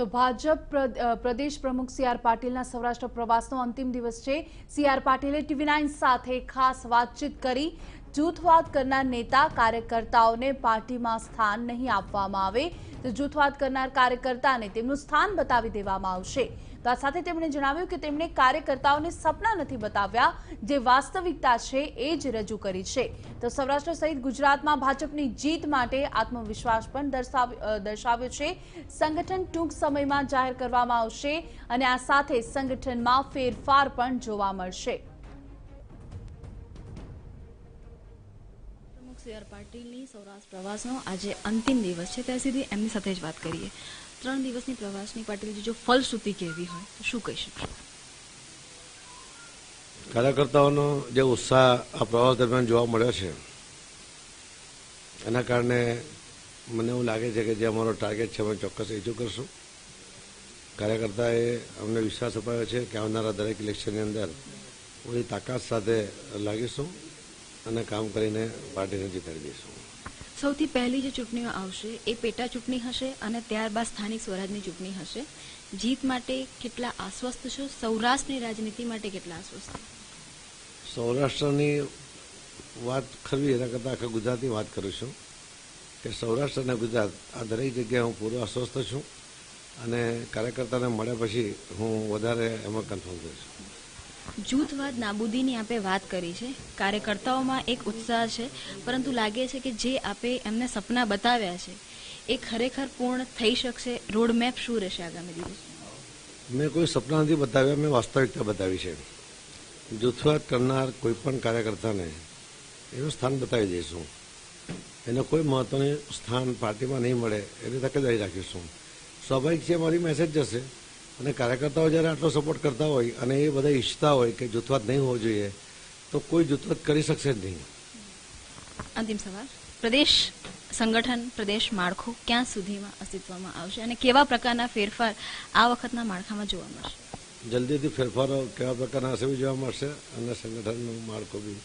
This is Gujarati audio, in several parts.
તો ભાજપ પ્ર- પ્રદેશ પ્રમુખ સી આર પાટીલના સૌરાષ્ટ્ર પ્રવાસનો અંતિમ દિવસ છે. સી આર પાટીલે ટીવી નાઇન સાથે ખાસ વાતચીત કરી. જૂથવાદ કરનાર નેતા કાર્યકર્તાઓને પાર્ટીમાં સ્થાન નહીં આપવામાં આવે. તો જૂથવાદ કરનાર કાર્યકર્તાને તેમનું સ્થાન બતાવી દેવામાં આવશે. તો આ સાથે તેમણે જણાવ્યું કે તેમણે કાર્યકર્તાઓને સપના નથી બતાવ્યા. જે વાસ્તવિકતા છે એ જ રજૂ કરી છે. તો સૌરાષ્ટ્ર સહિત ગુજરાતમાં ભાજપની જીત માટે આત્મવિશ્વાસ પણ દર્શાવ- દર્શાવ્યો છે. સંગઠન ટૂંક સમયમાં જાહેર કરવામાં આવશે અને આ સાથે સંગઠનમાં ફેરફાર પણ જોવા મળશે. આર પાટીલની સૌરાષ્ટ્ર પ્રવાસનો આજે અંતિમ દિવસ છે. ત્યાં સુધી એમની સાથે જ વાત કરીએ. ત્રણ દિવસની પ્રવાસની પાટીલજી, જો ફલશ્રુતિ કહેવી હોય, તો શું કહી શકશો? કાર્યકર્તાઓનો જે ઉત્સાહ આ પ્રવાસ દરમિયાન જોવા મળ્યો છે, એના કારણે મને એવું લાગે છે કે જે અમારો ટાર્ગેટ છે, અમે ચોક્કસ એચિવ કરશું. કાર્યકર્તાએ અમને વિશ્વાસ અપાયો છે કે આવનારા દરેક ઇલેક્શનની અંદર પૂરી તાકાત સાથે લાગીશું. અને કામ કરીને પાર્ટીને જીતાડી દઈશું. સૌથી પહેલી જે ચૂંટણીઓ આવશે એ પેટા ચૂંટણી હશે અને ત્યારબાદ સ્થાનિક સ્વરાજની ચૂંટણી હશે. જીત માટે કેટલા આશ્વસ્ત છો? સૌરાષ્ટ્રની રાજનીતિ માટે કેટલા આશ્વસ્ત? સૌરાષ્ટ્રની વાત કરવી એના કરતાં આખા ગુજરાતની વાત કરું છું કે સૌરાષ્ટ્ર અને ગુજરાત આ દરેક જગ્યાએ હું પૂરો અસ્વસ્થ છું અને કાર્યકર્તાને મળ્યા પછી હું વધારે એમાં કન્ફર્મ છું જૂથવાદ નાબૂદીની આપે વાત કરી છે. કાર્યકર્તાઓમાં એક ઉત્સાહ છે, પરંતુ લાગે છે કે જે આપે એમને સપના બતાવ્યા છે, એ ખરેખર પૂર્ણ થઈ શકશે? રોડમેપ શું રહેશે આગામી દિવસ? મેં કોઈ સપના નથી બતાવ્યા, મેં વાસ્તવિકતા બતાવી છે. જૂથવાદ કરનાર કોઈ પણ કાર્યકર્તાને એનું સ્થાન બતાવી દઈશું. એને કોઈ મહત્વનું સ્થાન પાર્ટીમાં નહીં મળે, એની તકેદારી રાખીશું. સ્વાભાવિક છે, મારી મેસેજ જશે. અને કાર્યકર્તાઓ જ્યારે આટલો સપોર્ટ કરતા હોય અને એ બધા ઈચ્છતા હોય કે જૂથવાદ નહીં હોવો જોઈએ તો કોઈ જૂથવાદ કરી શકશે જ નહીં. અંતિમ સવાલ. પ્રદેશ સંગઠન પ્રદેશ માળખું ક્યાં સુધીમાં અસ્તિત્વમાં આવશે અને કેવા પ્રકારના ફેરફાર આ વખતના માળખામાં જોવા મળશે? જલ્દીથી ફેરફારો કેવા પ્રકારના હશે બી જોવા મળશે અને સંગઠનનું માળખું બી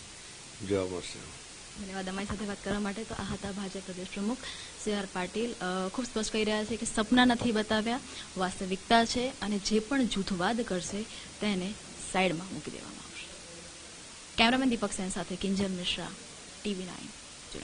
જોવા મળશે. ધન્યવાદ અમારી સાથે વાત કરવા માટે. તો આ હતા ભાજપ પ્રદેશ પ્રમુખ સી આર પાટીલ. ખૂબ સ્પષ્ટ કહી રહ્યા છે કે સપના નથી બતાવ્યા, વાસ્તવિકતા છે અને જે પણ જૂથવાદ કરશે તેને સાઈડમાં મૂકી દેવામાં આવશે. કેમેરામેન દીપક સેન સાથે કિંજલ મિશ્રા, ટીવી નાઇન.